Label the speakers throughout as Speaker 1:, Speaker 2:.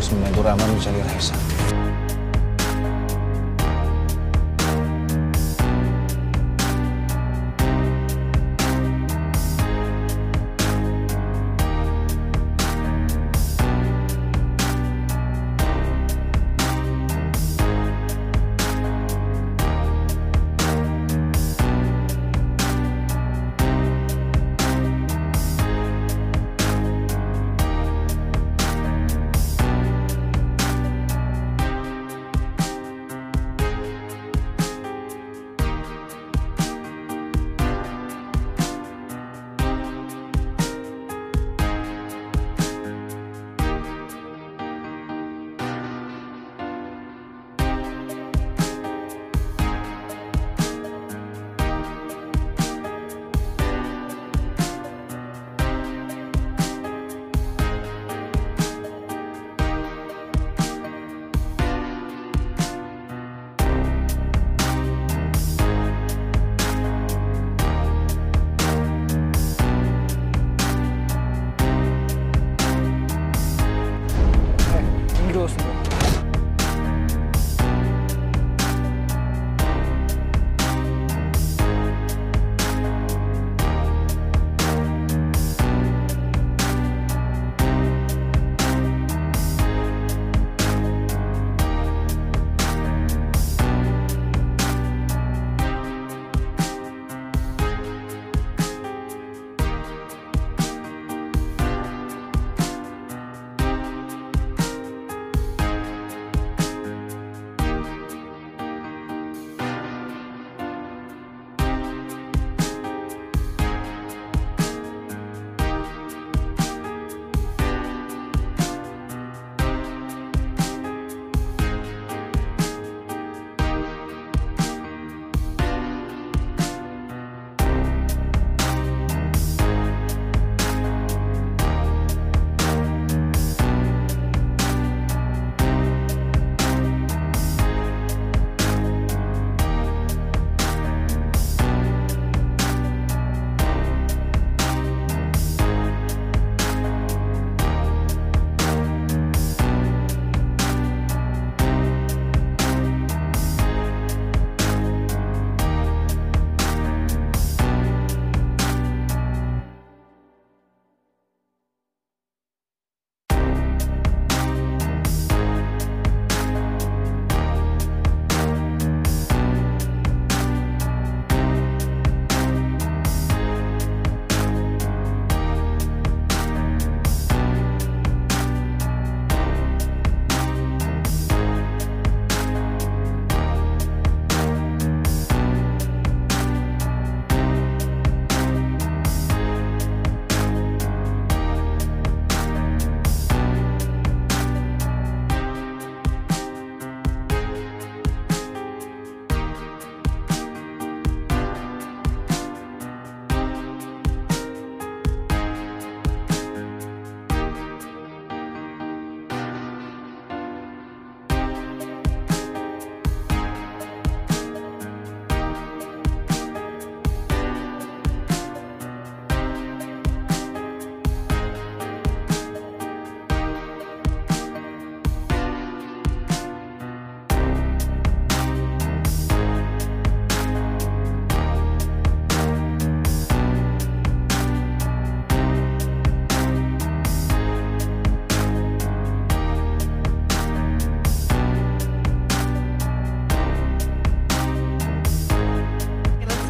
Speaker 1: harus membantu Rama mencari Raisa.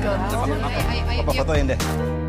Speaker 1: Papafotoin deh.